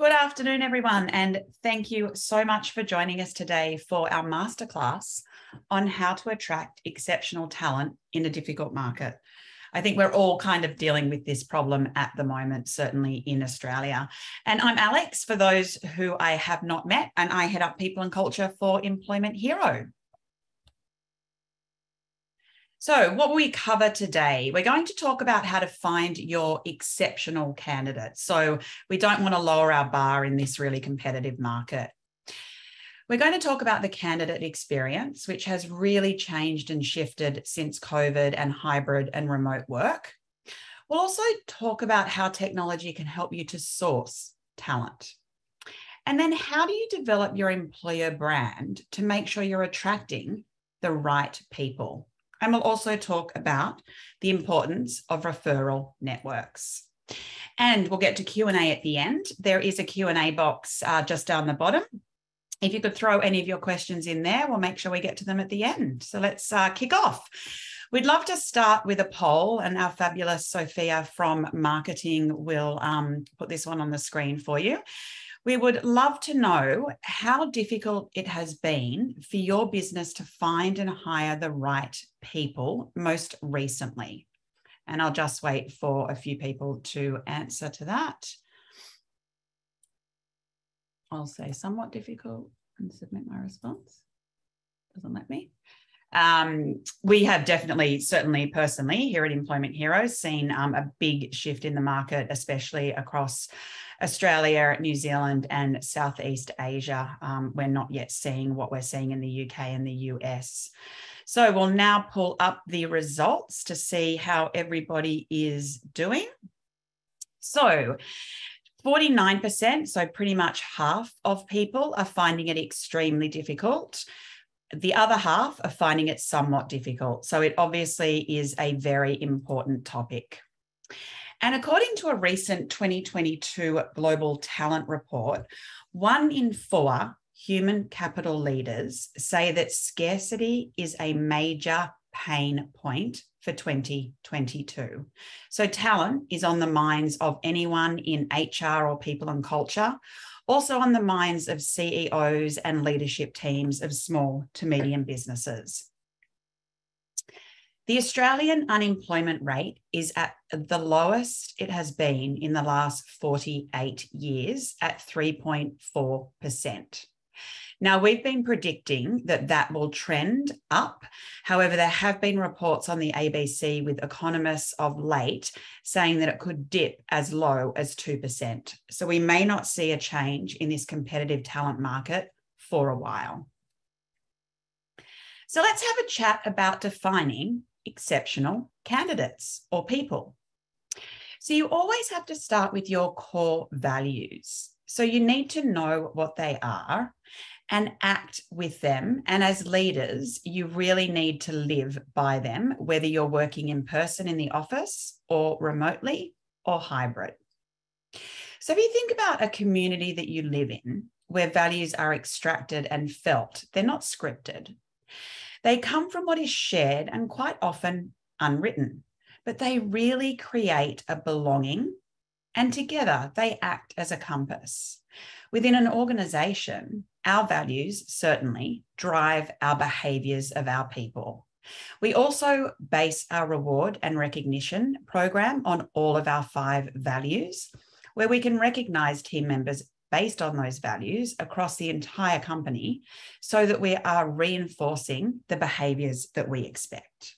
Good afternoon, everyone, and thank you so much for joining us today for our masterclass on how to attract exceptional talent in a difficult market. I think we're all kind of dealing with this problem at the moment, certainly in Australia. And I'm Alex, for those who I have not met, and I head up people and culture for Employment Hero. So, what will we cover today? We're going to talk about how to find your exceptional candidates. So, we don't want to lower our bar in this really competitive market. We're going to talk about the candidate experience, which has really changed and shifted since COVID and hybrid and remote work. We'll also talk about how technology can help you to source talent. And then, how do you develop your employer brand to make sure you're attracting the right people? And we'll also talk about the importance of referral networks. And we'll get to Q&A at the end. There is a Q&A box uh, just down the bottom. If you could throw any of your questions in there, we'll make sure we get to them at the end. So let's uh, kick off. We'd love to start with a poll, and our fabulous Sophia from marketing will um, put this one on the screen for you. We would love to know how difficult it has been for your business to find and hire the right people most recently. And I'll just wait for a few people to answer to that. I'll say somewhat difficult and submit my response. Doesn't let me. Um, we have definitely, certainly personally, here at Employment Heroes, seen um, a big shift in the market, especially across Australia, New Zealand, and Southeast Asia. Um, we're not yet seeing what we're seeing in the UK and the US. So we'll now pull up the results to see how everybody is doing. So 49%, so pretty much half of people are finding it extremely difficult. The other half are finding it somewhat difficult. So it obviously is a very important topic. And according to a recent 2022 Global Talent Report, one in four human capital leaders say that scarcity is a major pain point for 2022. So, talent is on the minds of anyone in HR or people and culture, also on the minds of CEOs and leadership teams of small to medium businesses. The Australian unemployment rate is at the lowest it has been in the last 48 years at 3.4%. Now, we've been predicting that that will trend up. However, there have been reports on the ABC with economists of late saying that it could dip as low as 2%. So we may not see a change in this competitive talent market for a while. So let's have a chat about defining exceptional candidates or people. So you always have to start with your core values. So you need to know what they are and act with them. And as leaders, you really need to live by them, whether you're working in person in the office or remotely or hybrid. So if you think about a community that you live in where values are extracted and felt, they're not scripted. They come from what is shared and quite often unwritten, but they really create a belonging and together they act as a compass. Within an organization, our values certainly drive our behaviors of our people. We also base our reward and recognition program on all of our five values, where we can recognize team members based on those values across the entire company so that we are reinforcing the behaviors that we expect.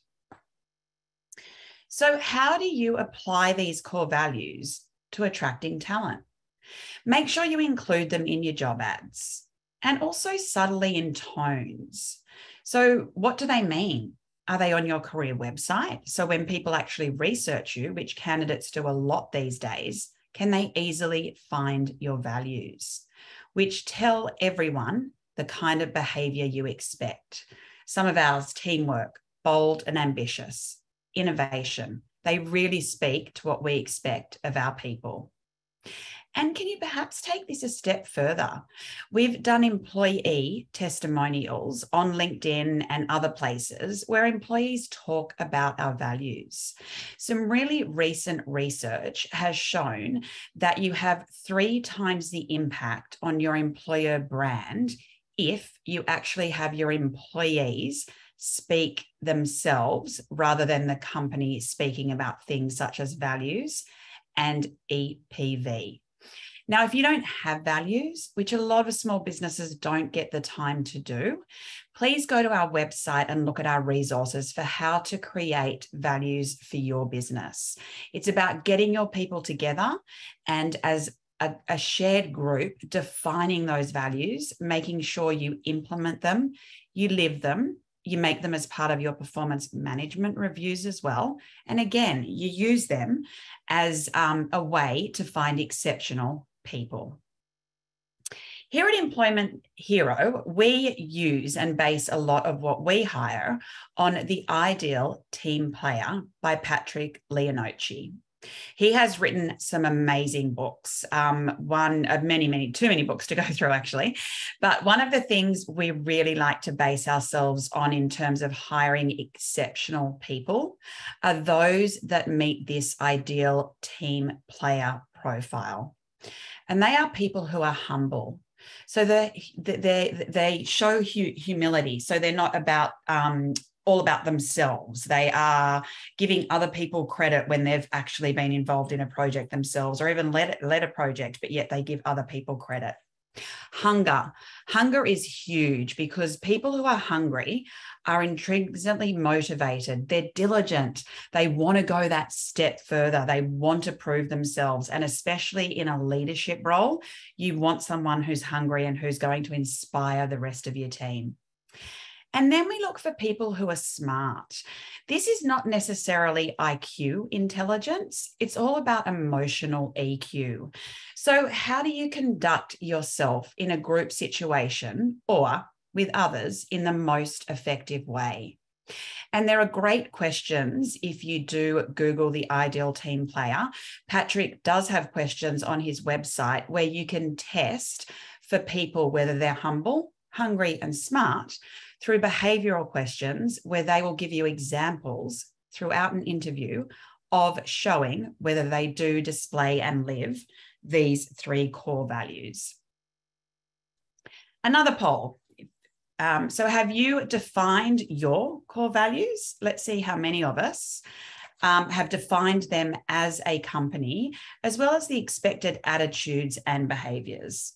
So, how do you apply these core values to attracting talent? Make sure you include them in your job ads and also subtly in tones. So, what do they mean? Are they on your career website? So, when people actually research you, which candidates do a lot these days, can they easily find your values, which tell everyone the kind of behavior you expect? Some of ours teamwork, bold and ambitious, innovation. They really speak to what we expect of our people. And can you perhaps take this a step further? We've done employee testimonials on LinkedIn and other places where employees talk about our values. Some really recent research has shown that you have three times the impact on your employer brand if you actually have your employees speak themselves rather than the company speaking about things such as values and EPV. Now, if you don't have values, which a lot of small businesses don't get the time to do, please go to our website and look at our resources for how to create values for your business. It's about getting your people together and as a, a, shared group, defining those values, making sure you implement them, you live them, you make them as part of your performance management reviews as well. And again, you use them as um, a way to find exceptional people. Here at Employment Hero, we use and base a lot of what we hire on The Ideal Team Player by Patrick Lencioni. He has written some amazing books. Um, one of many, many, too many books to go through, actually. But one of the things we really like to base ourselves on in terms of hiring exceptional people are those that meet this ideal team player profile. And they are people who are humble. So they they they show humility. So they're not about um, all about themselves. They are giving other people credit when they've actually been involved in a project themselves or even led, led a project, but yet they give other people credit. Hunger. Hunger is huge because people who are hungry are intrinsically motivated. They're diligent. They want to go that step further. They want to prove themselves. And especially in a leadership role, you want someone who's hungry and who's going to inspire the rest of your team. And then we look for people who are smart. This is not necessarily IQ intelligence, it's all about emotional EQ. So, how do you conduct yourself in a group situation or with others in the most effective way? And there are great questions if you do Google the ideal team player. Patrick does have questions on his website where you can test for people whether they're humble, hungry, and smart through behavioral questions where they will give you examples throughout an interview of showing whether they do display and live these three core values. Another poll. Um, so, have you defined your core values? Let's see how many of us um, have defined them as a company, as well as the expected attitudes and behaviors.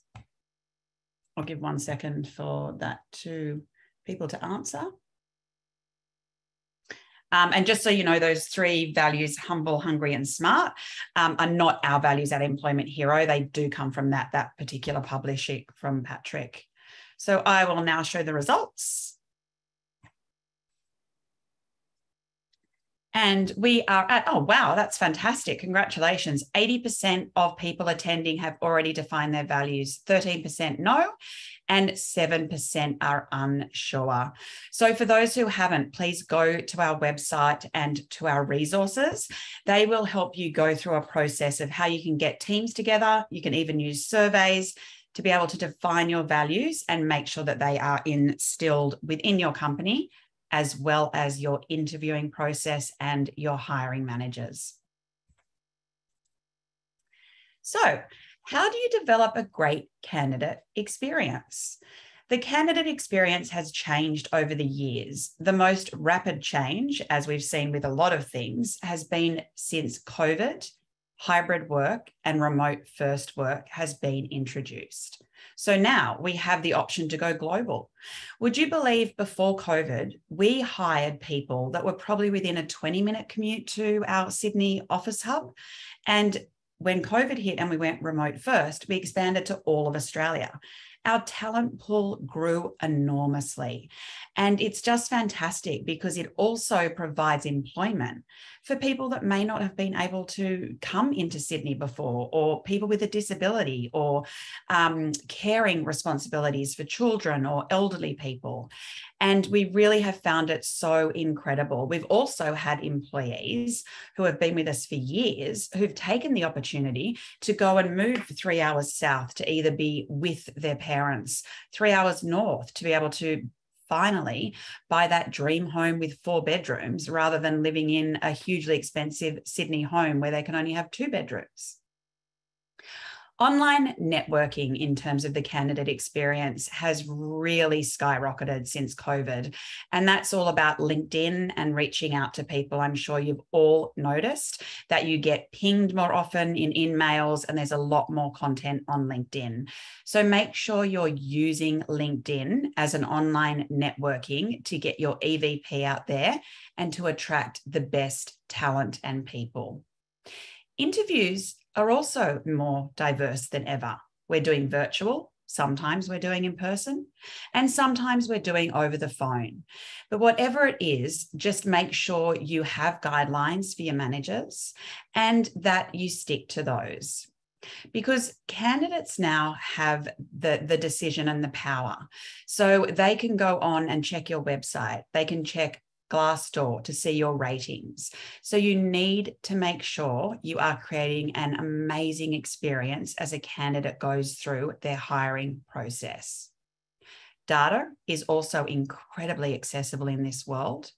I'll give one second for that to people to answer. Um, and just so you know, those three values, humble, hungry, and smart, um, are not our values at Employment Hero. They do come from that, that particular publishing from Patrick. So I will now show the results. And we are at, oh, wow, that's fantastic. Congratulations. 80% of people attending have already defined their values, 13% no, and 7% are unsure. So, for those who haven't, please go to our website and to our resources. They will help you go through a process of how you can get teams together. You can even use surveys to be able to define your values and make sure that they are instilled within your company, as well as your interviewing process and your hiring managers. So, how do you develop a great candidate experience? The candidate experience has changed over the years. The most rapid change, as we've seen with a lot of things, has been since COVID, hybrid work, and remote first work has been introduced. So now we have the option to go global. Would you believe before COVID, we hired people that were probably within a 20 minute commute to our Sydney office hub? And when COVID hit and we went remote first, we expanded to all of Australia. our talent pool grew enormously. And it's just fantastic because it also provides employment for people that may not have been able to come into Sydney before, or people with a disability, or um, caring responsibilities for children or elderly people. And we really have found it so incredible. We've also had employees who have been with us for years who've taken the opportunity to go and move three hours south to either be with their parents, three hours north to be able to finally buy that dream home with four bedrooms rather than living in a hugely expensive Sydney home where they can only have two bedrooms. Online networking, in terms of the candidate experience, has really skyrocketed since COVID. And that's all about LinkedIn and reaching out to people. I'm sure you've all noticed that you get pinged more often in emails, and there's a lot more content on LinkedIn. So make sure you're using LinkedIn as an online networking to get your EVP out there and to attract the best talent and people. Interviews are also more diverse than ever. We're doing virtual, sometimes we're doing in person, and sometimes we're doing over the phone. But whatever it is, just make sure you have guidelines for your managers and that you stick to those because candidates now have the, the decision and the power. So they can go on and check your website, they can check Glassdoor to see your ratings. So you need to make sure you are creating an amazing experience as a candidate goes through their hiring process. Data is also incredibly accessible in this world.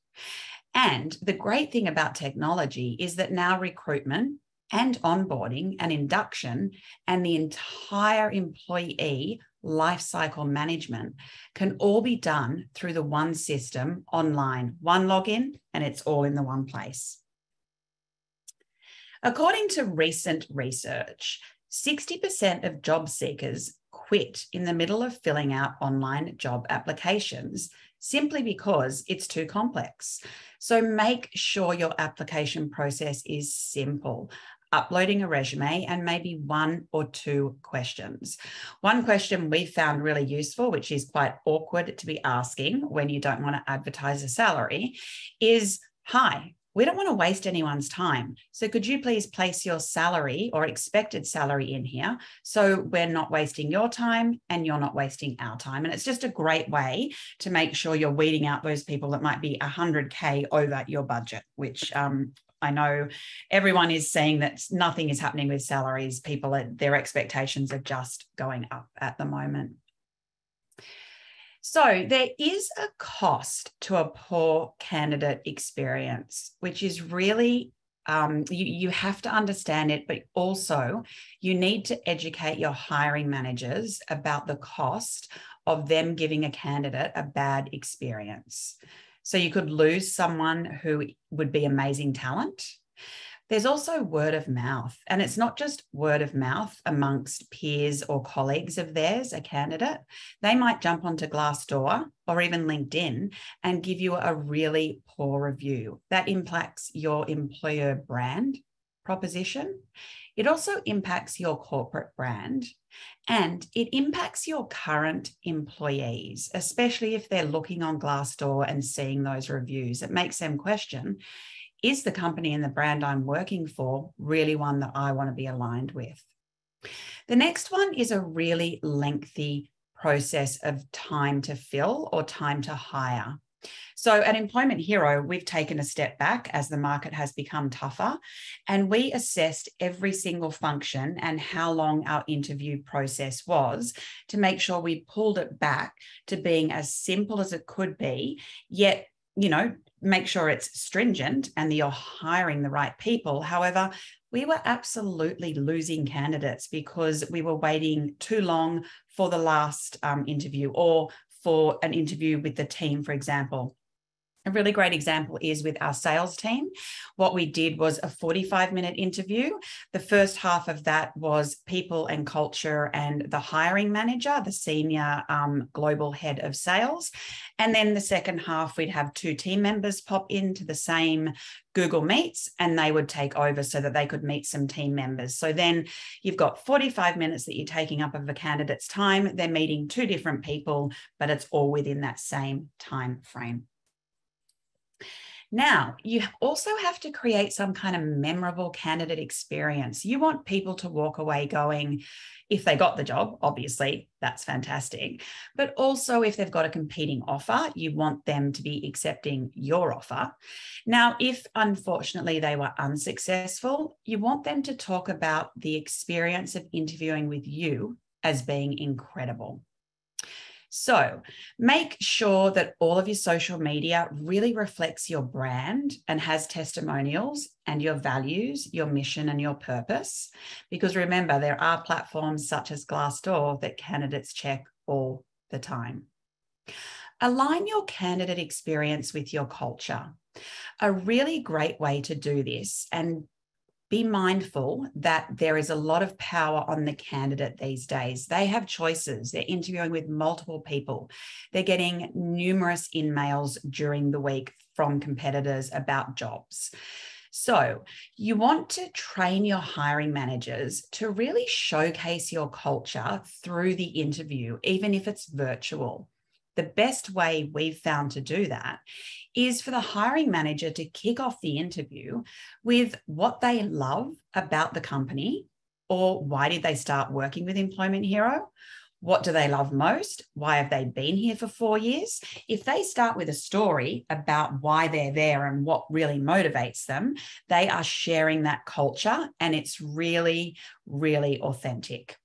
And the great thing about technology is that now recruitment and onboarding and induction and the entire employee lifecycle management can all be done through the one system online, one login, and it's all in the one place. According to recent research, 60% of job seekers quit in the middle of filling out online job applications simply because it's too complex. So make sure your application process is simple uploading a resume and maybe one or two questions. One question we found really useful, which is quite awkward to be asking when you don't want to advertise a salary, is Hi, we don't want to waste anyone's time. So could you please place your salary or expected salary in here so we're not wasting your time and you're not wasting our time. And it's just a great way to make sure you're weeding out those people that might be 100K over your budget, which um, I know everyone is saying that nothing is happening with salaries. People, are, their expectations are just going up at the moment. So there is a cost to a poor candidate experience, which is really um, you, you have to understand it, but also you need to educate your hiring managers about the cost of them giving a candidate a bad experience. So you could lose someone who would be amazing talent. There's also word of mouth, and it's not just word of mouth amongst peers or colleagues of theirs, a candidate. They might jump onto Glassdoor or even LinkedIn and give you a really poor review. That impacts your employer brand proposition. It also impacts your corporate brand and it impacts your current employees, especially if they're looking on Glassdoor and seeing those reviews. It makes them question is the company and the brand I'm working for really one that I want to be aligned with? The next one is a really lengthy process of time to fill or time to hire. So at Employment Hero, we've taken a step back as the market has become tougher, and we assessed every single function and how long our interview process was to make sure we pulled it back to being as simple as it could be, yet, you know, make sure it's stringent and that you're hiring the right people. However, we were absolutely losing candidates because we were waiting too long for the last um, interview or for an interview with the team, for example. A really great example is with our sales team. What we did was a 45 minute interview. The first half of that was people and culture and the hiring manager, the senior um, global head of sales. And then the second half, we'd have two team members pop into the same Google Meets and they would take over so that they could meet some team members. So then you've got 45 minutes that you're taking up of a candidate's time. They're meeting two different people, but it's all within that same time frame. Now, you also have to create some kind of memorable candidate experience. You want people to walk away going, if they got the job, obviously, that's fantastic. But also, if they've got a competing offer, you want them to be accepting your offer. Now, if unfortunately they were unsuccessful, you want them to talk about the experience of interviewing with you as being incredible. So make sure that all of your social media really reflects your brand and has testimonials and your values, your mission, and your purpose. Because remember, there are platforms such as Glassdoor that candidates check all the time. Align your candidate experience with your culture. A really great way to do this, and be mindful that there is a lot of power on the candidate these days. They have choices. They're interviewing with multiple people. They're getting numerous emails during the week from competitors about jobs. So, you want to train your hiring managers to really showcase your culture through the interview, even if it's virtual. The best way we've found to do that is for the hiring manager to kick off the interview with what they love about the company or why did they start working with Employment Hero? What do they love most? Why have they been here for four years? If they start with a story about why they're there and what really motivates them, they are sharing that culture and it's really, really authentic.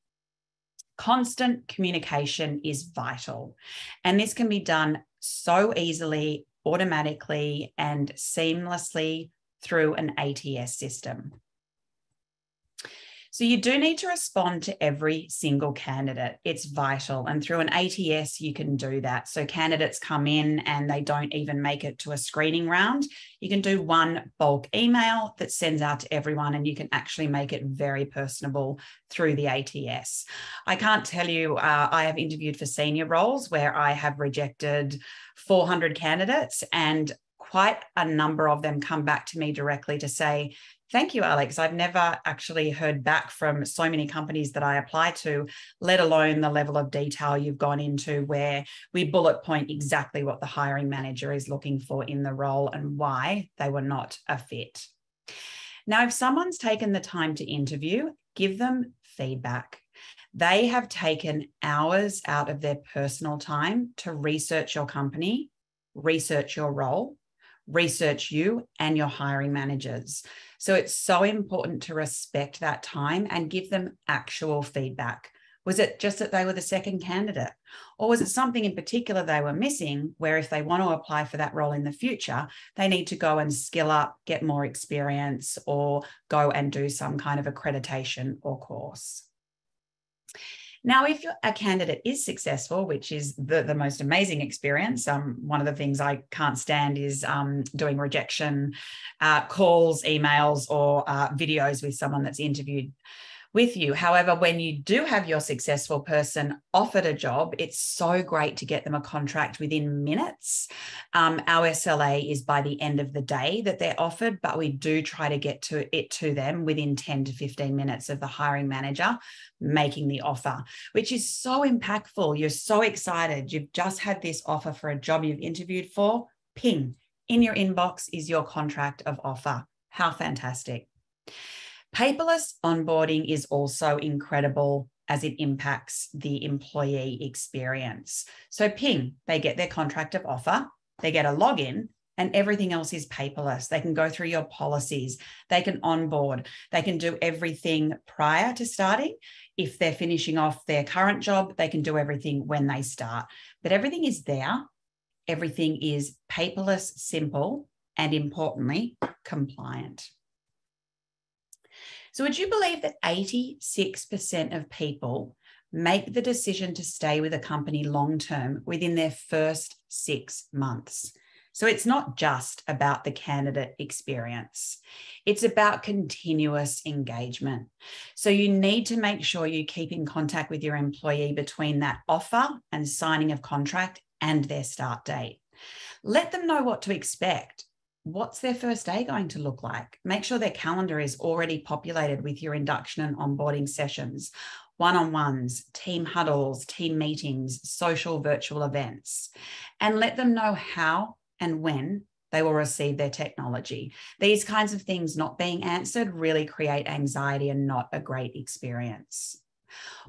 Constant communication is vital. And this can be done so easily automatically and seamlessly through an ATS system. So you do need to respond to every single candidate. It's vital. And through an ATS, you can do that. So candidates come in and they don't even make it to a screening round. You can do one bulk email that sends out to everyone, and you can actually make it very personable through the ATS. I can't tell you, uh, I have interviewed for senior roles where I have rejected 400 candidates and quite a number of them come back to me directly to say, Thank you, Alex. I've never actually heard back from so many companies that I apply to, let alone the level of detail you've gone into where we bullet point exactly what the hiring manager is looking for in the role and why they were not a fit. Now, if someone's taken the time to interview, give them feedback. They have taken hours out of their personal time to research your company, research your role, research you and your hiring managers. So it's so important to respect that time and give them actual feedback. Was it just that they were the second candidate? Or was it something in particular they were missing where if they want to apply for that role in the future, they need to go and skill up, get more experience, or go and do some kind of accreditation or course? Now, if a candidate is successful, which is the, the most amazing experience, um, one of the things I can't stand is um, doing rejection uh, calls, emails, or uh, videos with someone that's interviewed with you. However, when you do have your successful person offered a job, it's so great to get them a contract within minutes. Um, our SLA is by the end of the day that they're offered, but we do try to get to it to them within 10 to 15 minutes of the hiring manager making the offer, which is so impactful. You're so excited. You've just had this offer for a job you've interviewed for. Ping in your inbox is your contract of offer. How fantastic. Paperless onboarding is also incredible as it impacts the employee experience. So, ping, they get their contract of offer, they get a login, and everything else is paperless. They can go through your policies, they can onboard, they can do everything prior to starting. If they're finishing off their current job, they can do everything when they start. But everything is there, everything is paperless, simple, and importantly, compliant. So, would you believe that 86% of people make the decision to stay with a company long term within their first six months? So it's not just about the candidate experience, it's about continuous engagement. So you need to make sure you keep in contact with your employee between that offer and signing of contract and their start date. Let them know what to expect. What's their first day going to look like? Make sure their calendar is already populated with your induction and onboarding sessions one on ones, team huddles, team meetings, social virtual events, and let them know how and when they will receive their technology. These kinds of things not being answered really create anxiety and not a great experience.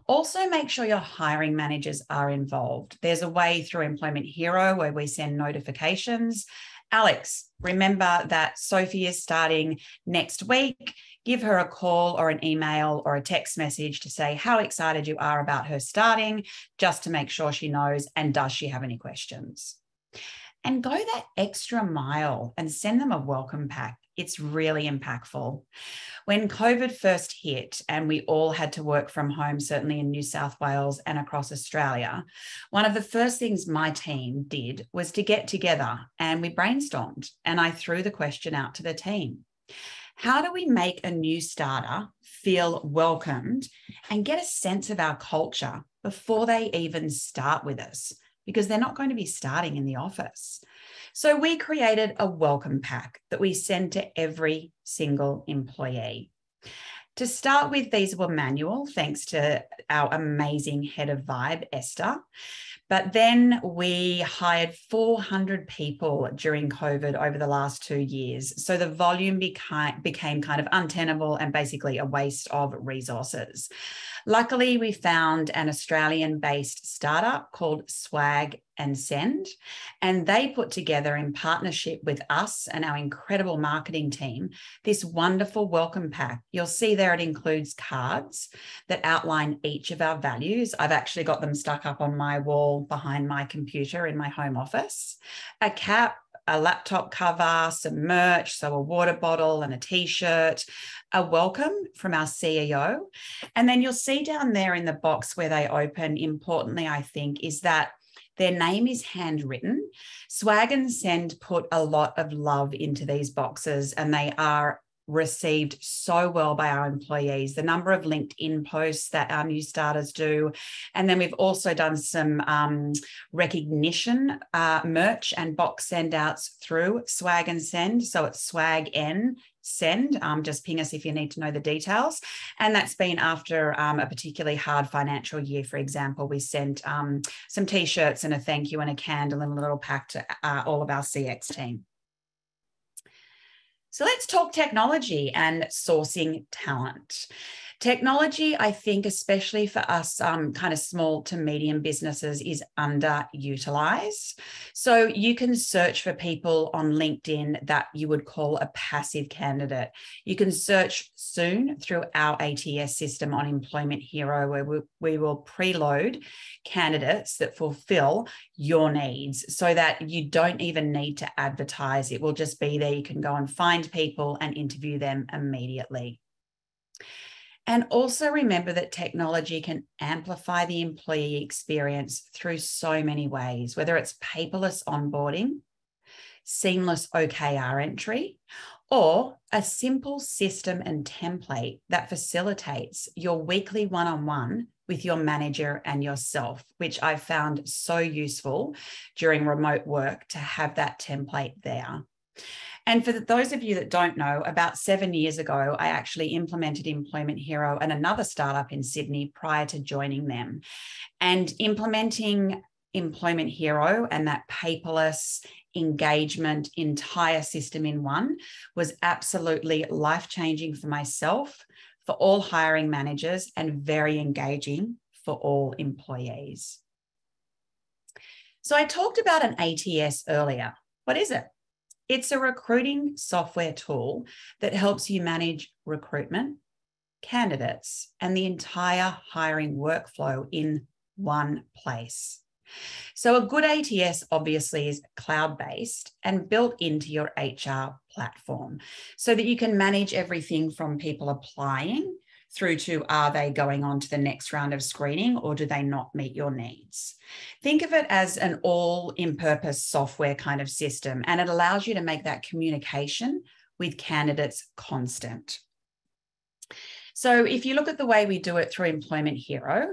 Also, make sure your hiring managers are involved. There's a way through Employment Hero where we send notifications. Alex, remember that Sophie is starting next week give her a call or an email or a text message to say how excited you are about her starting, just to make sure she knows and does she have any questions. And go that extra mile and send them a welcome pack. It's really impactful. When COVID first hit and we all had to work from home, certainly in New South Wales and across Australia, one of the first things my team did was to get together and we brainstormed. And I threw the question out to the team how do we make a new starter feel welcomed and get a sense of our culture before they even start with us? Because they're not going to be starting in the office. So we created a welcome pack that we send to every single employee. To start with, these were manual, thanks to our amazing head of Vibe, Esther. But then we hired 400 people during COVID over the last two years. So the volume became, became kind of untenable and basically a waste of resources. Luckily, we found an Australian based startup called Swag and Send, and they put together in partnership with us and our incredible marketing team this wonderful welcome pack. You'll see there it includes cards that outline each of our values. I've actually got them stuck up on my wall behind my computer in my home office, a cap a laptop cover, some merch, so a water bottle and a t shirt, a welcome from our CEO. And then you'll see down there in the box where they open, importantly, I think, is that their name is handwritten. Swag and Send put a lot of love into these boxes, and they are received so well by our employees. The number of LinkedIn posts that our new starters do. And then we've also done some um, recognition uh, merch and box send outs through Swag and Send. So it's Swag N send. Um, just ping us if you need to know the details. And that's been after um, a particularly hard financial year. For example, we sent um, some t shirts and a thank you and a candle and a little pack to uh, all of our CX team. So let's talk technology and sourcing talent. Technology, I think, especially for us um, kind of small to medium businesses, is underutilized. So you can search for people on LinkedIn that you would call a passive candidate. You can search soon through our ATS system on Employment Hero, where we, we will preload candidates that fulfill your needs so that you don't even need to advertise. It will just be there. You can go and find people and interview them immediately. And also remember that technology can amplify the employee experience through so many ways, whether it's paperless onboarding, seamless OKR entry, or a simple system and template that facilitates your weekly one on one with your manager and yourself, which I found so useful during remote work to have that template there. And for those of you that don't know, about seven years ago, I actually implemented Employment Hero and another startup in Sydney prior to joining them. And implementing Employment Hero and that paperless engagement entire system in one was absolutely life changing for myself, for all hiring managers, and very engaging for all employees. So I talked about an ATS earlier. What is it? It's a recruiting software tool that helps you manage recruitment, candidates, and the entire hiring workflow in one place. So, a good ATS obviously is cloud based and built into your HR platform so that you can manage everything from people applying through to are they going on to the next round of screening or do they not meet your needs? Think of it as an all in purpose software kind of system, and it allows you to make that communication with candidates constant. So if you look at the way we do it through Employment Hero,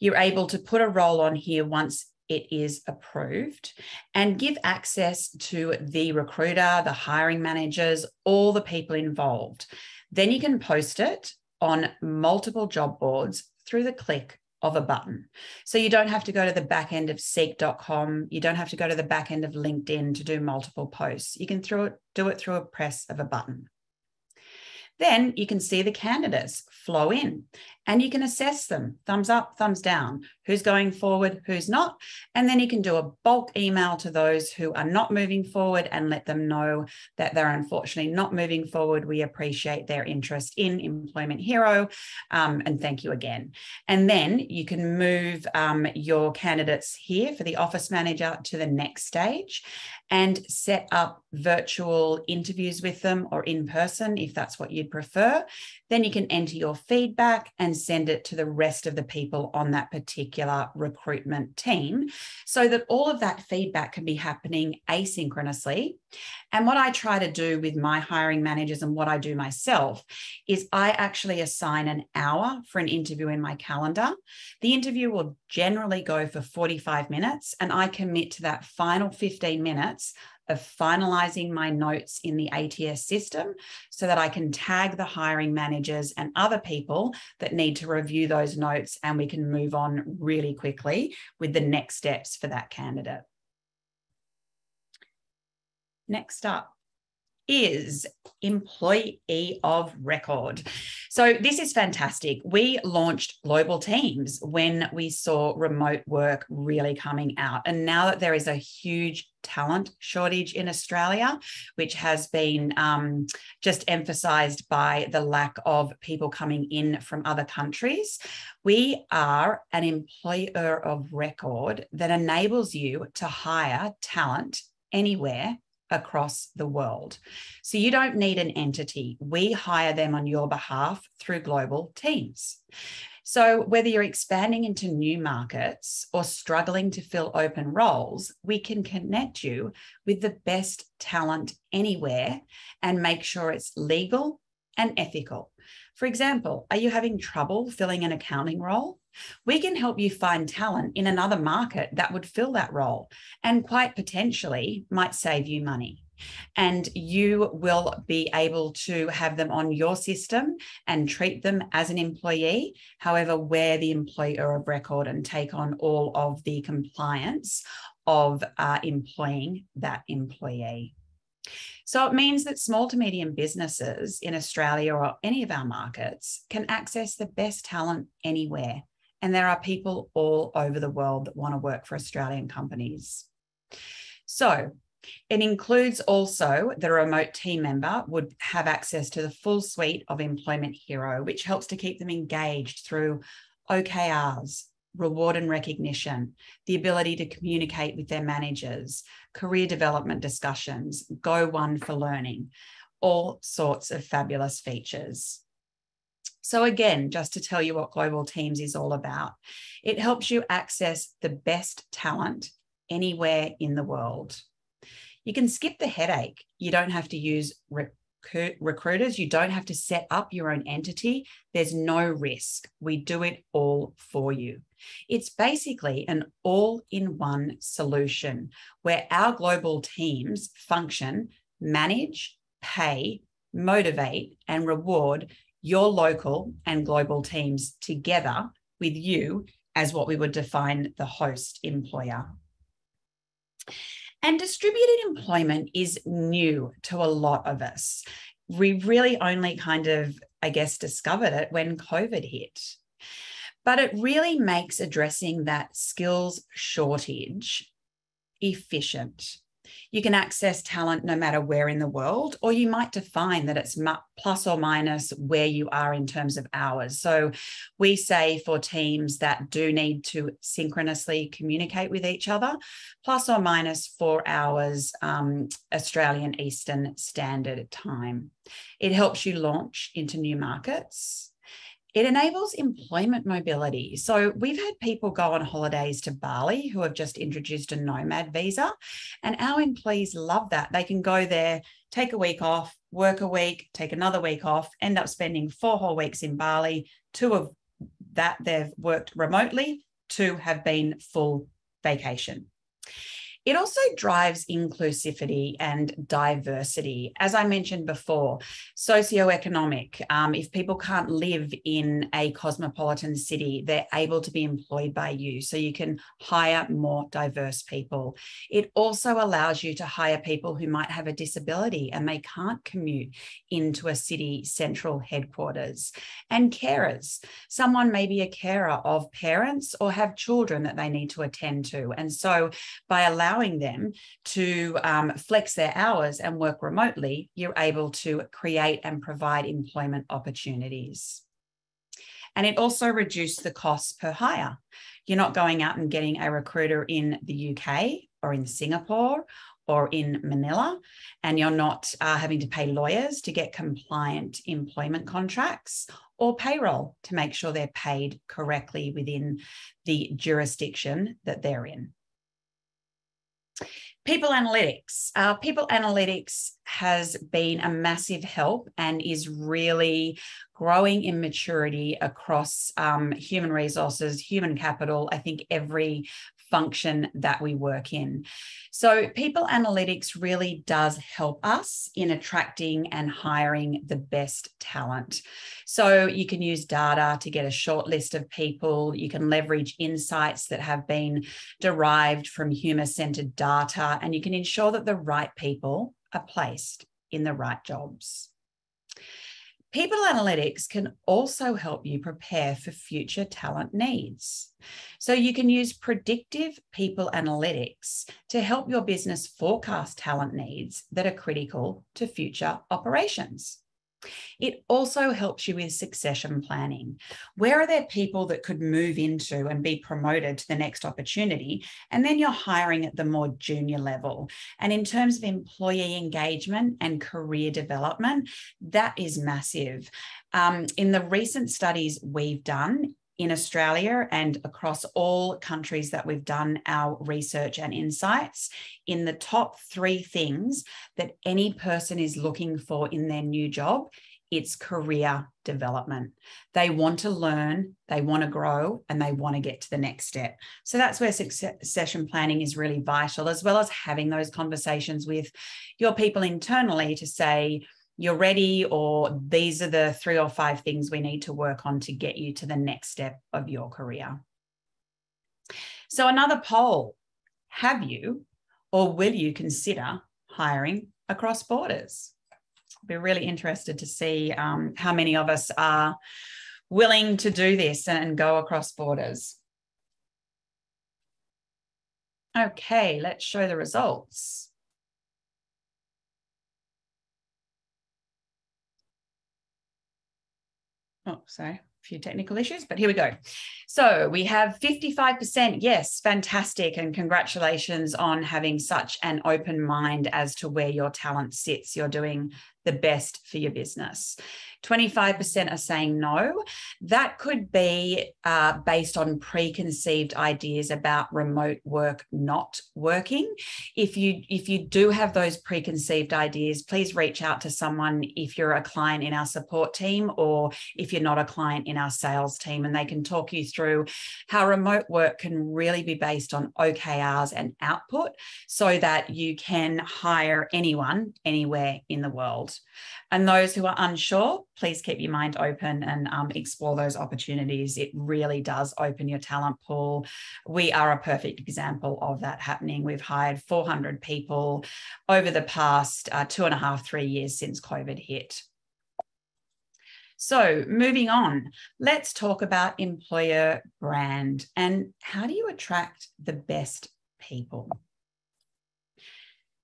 you're able to put a role on here once it is approved and give access to the recruiter, the hiring managers, all the people involved. Then you can post it on multiple job boards through the click of a button. So you don't have to go to the back end of seek.com. You don't have to go to the back end of LinkedIn to do multiple posts. You can through it, do it through a press of a button. Then you can see the candidates flow in and you can assess them thumbs up, thumbs down, who's going forward, who's not. And then you can do a bulk email to those who are not moving forward and let them know that they're unfortunately not moving forward. We appreciate their interest in Employment Hero um, and thank you again. And then you can move um, your candidates here for the office manager to the next stage and set up virtual interviews with them or in person if that's what you'd prefer. Then you can enter your feedback and send it to the rest of the people on that particular recruitment team so that all of that feedback can be happening asynchronously. And what I try to do with my hiring managers and what I do myself is I actually assign an hour for an interview in my calendar. The interview will generally go for 45 minutes, and I commit to that final 15 minutes of finalizing my notes in the ATS system so that I can tag the hiring managers and other people that need to review those notes and we can move on really quickly with the next steps for that candidate. Next up is employee of record. So this is fantastic. We launched global teams when we saw remote work really coming out. And now that there is a huge talent shortage in Australia, which has been um, just emphasized by the lack of people coming in from other countries, we are an employer of record that enables you to hire talent anywhere across the world. So you don't need an entity. We hire them on your behalf through global teams. So, whether you're expanding into new markets or struggling to fill open roles, we can connect you with the best talent anywhere and make sure it's legal and ethical. For example, are you having trouble filling an accounting role? We can help you find talent in another market that would fill that role and quite potentially might save you money. And you will be able to have them on your system and treat them as an employee. However, we're the employer of record and take on all of the compliance of uh, employing that employee. So it means that small to medium businesses in Australia or any of our markets can access the best talent anywhere and there are people all over the world that want to work for Australian companies. So it includes also the remote team member would have access to the full suite of Employment Hero, which helps to keep them engaged through OKRs, reward and recognition, the ability to communicate with their managers, career development discussions, Go1 for learning, all sorts of fabulous features. So, again, just to tell you what Global Teams is all about, it helps you access the best talent anywhere in the world. You can skip the headache. You don't have to use recruiters. You don't have to set up your own entity. There's no risk. We do it all for you. It's basically an all in one solution where our global teams function, manage, pay, motivate, and reward your local and global teams together with you as what we would define the host employer. And distributed employment is new to a lot of us. We really only kind of, I guess, discovered it when COVID hit. But it really makes addressing that skills shortage efficient you can access talent no matter where in the world, or you might define that it's plus or minus where you are in terms of hours. So we say for teams that do need to synchronously communicate with each other, plus or minus four hours um, Australian Eastern Standard Time. It helps you launch into new markets It enables employment mobility. So we've had people go on holidays to Bali who have just introduced a nomad visa, and our employees love that. They can go there, take a week off, work a week, take another week off, end up spending four whole weeks in Bali. Two of that they've worked remotely, two have been full vacation. It also drives inclusivity and diversity. As I mentioned before, socioeconomic. Um, if people can't live in a cosmopolitan city, they're able to be employed by you. So you can hire more diverse people. It also allows you to hire people who might have a disability and they can't commute into a city central headquarters. And carers. Someone may be a carer of parents or have children that they need to attend to. And so by allowing allowing them to um, flex their hours and work remotely, you're able to create and provide employment opportunities. And it also reduced the costs per hire. You're not going out and getting a recruiter in the UK or in Singapore or in Manila, and you're not uh, having to pay lawyers to get compliant employment contracts or payroll to make sure they're paid correctly within the jurisdiction that they're in. People analytics. Uh, people analytics has been a massive help and is really growing in maturity across um, human resources, human capital. I think every function that we work in. So, people analytics really does help us in attracting and hiring the best talent. So, you can use data to get a short list of people, you can leverage insights that have been derived from human centered data, and you can ensure that the right people are placed in the right jobs. People analytics can also help you prepare for future talent needs. So you can use predictive people analytics to help your business forecast talent needs that are critical to future operations. It also helps you with succession planning. Where are there people that could move into and be promoted to the next opportunity? And then you're hiring at the more junior level. And in terms of employee engagement and career development, that is massive. Um, in the recent studies we've done, in Australia and across all countries that we've done our research and insights, in the top three things that any person is looking for in their new job, it's career development. They want to learn, they want to grow, and they want to get to the next step. So that's where succession planning is really vital, as well as having those conversations with your people internally to say, you're ready, or these are the three or five things we need to work on to get you to the next step of your career. So, another poll have you or will you consider hiring across borders? I'll be really interested to see um, how many of us are willing to do this and go across borders. Okay, let's show the results. Oh, sorry, a few technical issues, but here we go. So we have 55%. Yes, fantastic. And congratulations on having such an open mind as to where your talent sits. You're doing the best for your business. 25% are saying no. That could be uh, based on preconceived ideas about remote work not working. If you if you do have those preconceived ideas, please reach out to someone if you're a client in our support team or if you're not a client in our sales team, and they can talk you through how remote work can really be based on OKRs and output so that you can hire anyone anywhere in the world. And those who are unsure, please keep your mind open and um, explore those opportunities. It really does open your talent pool. We are a perfect example of that happening. We've hired 400 people over the past uh, two and a half, three years since COVID hit. So, moving on, let's talk about employer brand and how do you attract the best people?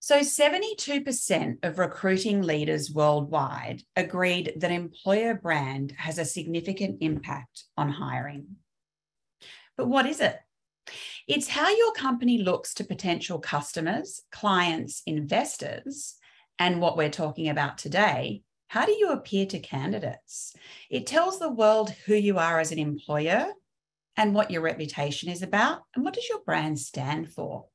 So, 72% of recruiting leaders worldwide agreed that employer brand has a significant impact on hiring. But what is it? It's how your company looks to potential customers, clients, investors, and what we're talking about today, How do you appear to candidates? It tells the world who you are as an employer and what your reputation is about and what does your brand stand for.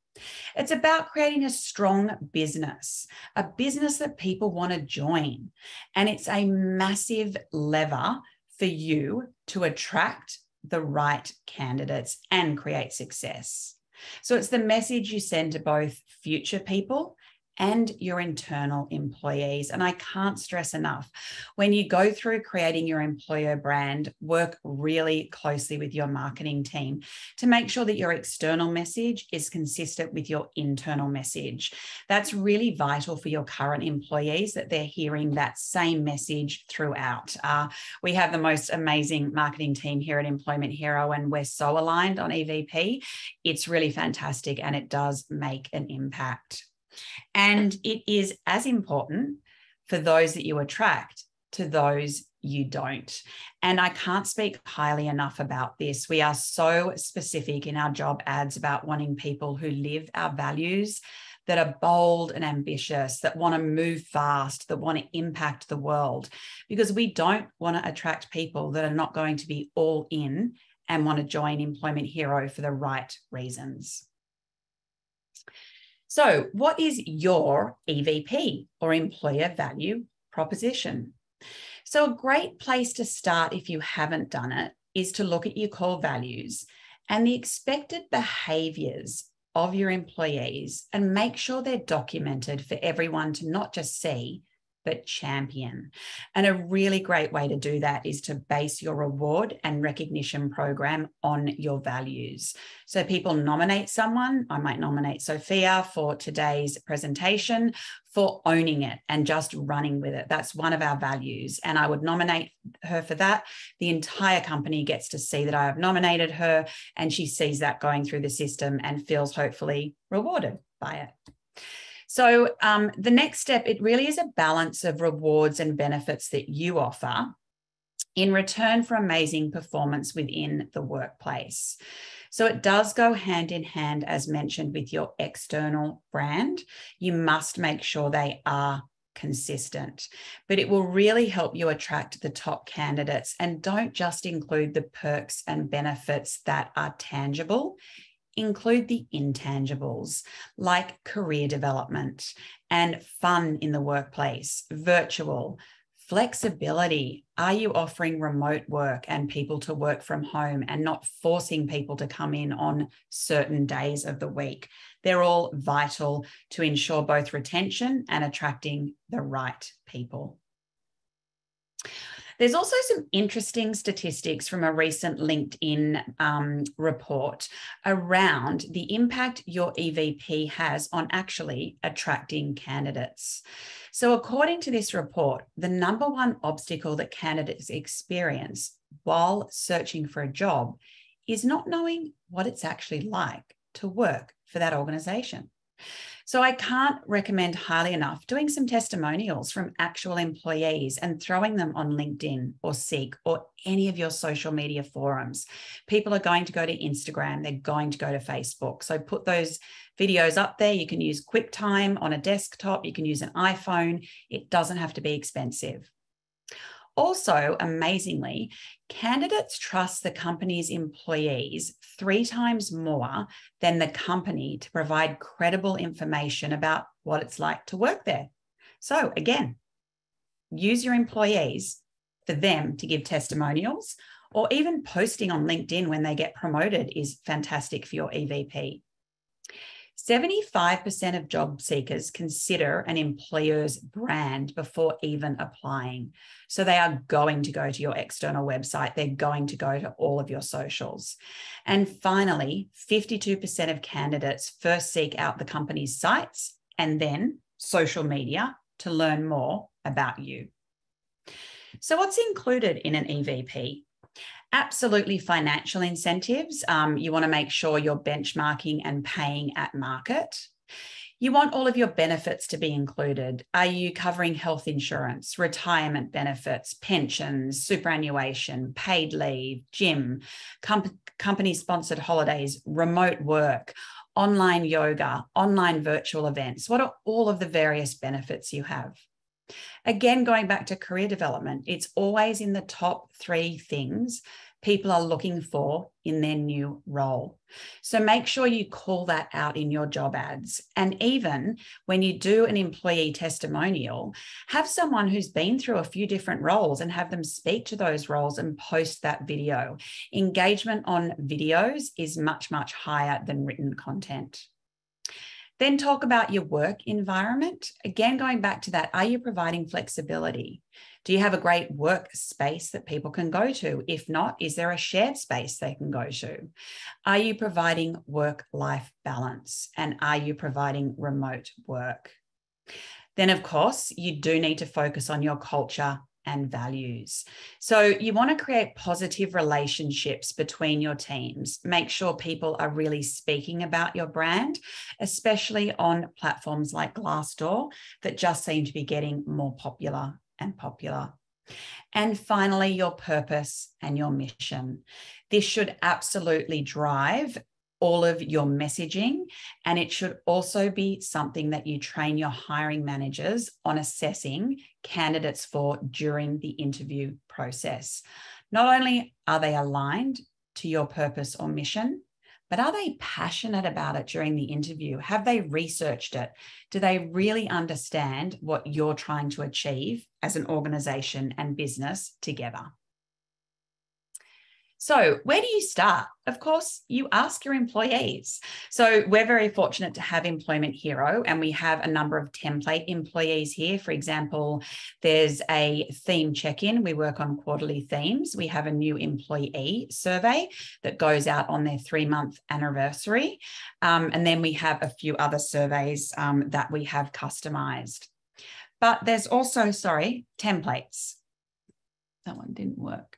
It's about creating a strong business, a business that people want to join. And it's a massive lever for you to attract the right candidates and create success. So it's the message you send to both future people and your internal employees. And I can't stress enough when you go through creating your employer brand, work really closely with your marketing team to make sure that your external message is consistent with your internal message. That's really vital for your current employees that they're hearing that same message throughout. Uh, we have the most amazing marketing team here at Employment Hero, and we're so aligned on EVP. It's really fantastic and it does make an impact. And it is as important for those that you attract to those you don't. And I can't speak highly enough about this. We are so specific in our job ads about wanting people who live our values, that are bold and ambitious, that want to move fast, that want to impact the world, because we don't want to attract people that are not going to be all in and want to join Employment Hero for the right reasons. So, what is your EVP or employer value proposition? So, a great place to start if you haven't done it is to look at your core values and the expected behaviors of your employees and make sure they're documented for everyone to not just see, but champion. And a really great way to do that is to base your reward and recognition program on your values. So people nominate someone. I might nominate Sophia for today's presentation for owning it and just running with it. That's one of our values. And I would nominate her for that. The entire company gets to see that I have nominated her and she sees that going through the system and feels hopefully rewarded by it. So um, the next step, it really is a balance of rewards and benefits that you offer in return for amazing performance within the workplace. So it does go hand in hand, as mentioned, with your external brand. You must make sure they are consistent, but it will really help you attract the top candidates. And don't just include the perks and benefits that are tangible include the intangibles like career development and fun in the workplace, virtual, flexibility. Are you offering remote work and people to work from home and not forcing people to come in on certain days of the week? They're all vital to ensure both retention and attracting the right people. There's also some interesting statistics from a recent LinkedIn um, report around the impact your EVP has on actually attracting candidates. So, according to this report, the number one obstacle that candidates experience while searching for a job is not knowing what it's actually like to work for that organization. So I can't recommend highly enough doing some testimonials from actual employees and throwing them on LinkedIn or Seek or any of your social media forums. People are going to go to Instagram, they're going to go to Facebook. So put those videos up there. You can use QuickTime on a desktop, you can use an iPhone. It doesn't have to be expensive. Also, amazingly, candidates trust the company's employees three times more than the company to provide credible information about what it's like to work there. So, again, use your employees for them to give testimonials, or even posting on LinkedIn when they get promoted is fantastic for your EVP. 75% of job seekers consider an employer's brand before even applying. So they are going to go to your external website, they're going to go to all of your socials. And finally, 52% of candidates first seek out the company's sites and then social media to learn more about you. So, what's included in an EVP? Absolutely, financial incentives. Um, you want to make sure you're benchmarking and paying at market. You want all of your benefits to be included. Are you covering health insurance, retirement benefits, pensions, superannuation, paid leave, gym, com- company sponsored holidays, remote work, online yoga, online virtual events? What are all of the various benefits you have? Again, going back to career development, it's always in the top three things people are looking for in their new role. So make sure you call that out in your job ads. And even when you do an employee testimonial, have someone who's been through a few different roles and have them speak to those roles and post that video. Engagement on videos is much, much higher than written content. Then talk about your work environment. Again, going back to that, are you providing flexibility? Do you have a great workspace that people can go to? If not, is there a shared space they can go to? Are you providing work life balance? And are you providing remote work? Then, of course, you do need to focus on your culture and values. So, you want to create positive relationships between your teams. Make sure people are really speaking about your brand, especially on platforms like Glassdoor that just seem to be getting more popular and popular. And finally, your purpose and your mission. This should absolutely drive all of your messaging. And it should also be something that you train your hiring managers on assessing candidates for during the interview process. Not only are they aligned to your purpose or mission, but are they passionate about it during the interview? Have they researched it? Do they really understand what you're trying to achieve as an organization and business together? So, where do you start? Of course, you ask your employees. So, we're very fortunate to have Employment Hero, and we have a number of template employees here. For example, there's a theme check in. We work on quarterly themes. We have a new employee survey that goes out on their three month anniversary. Um, and then we have a few other surveys um, that we have customized. But there's also, sorry, templates. That one didn't work.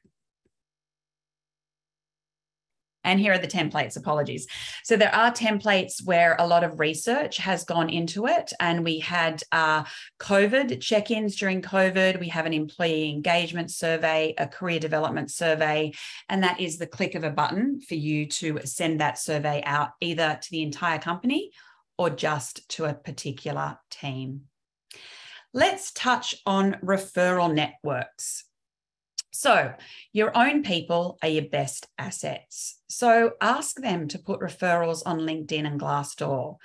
And here are the templates, apologies. So there are templates where a lot of research has gone into it. And we had uh, COVID check ins during COVID. We have an employee engagement survey, a career development survey, and that is the click of a button for you to send that survey out either to the entire company or just to a particular team. Let's touch on referral networks. So, your own people are your best assets. So, ask them to put referrals on LinkedIn and Glassdoor.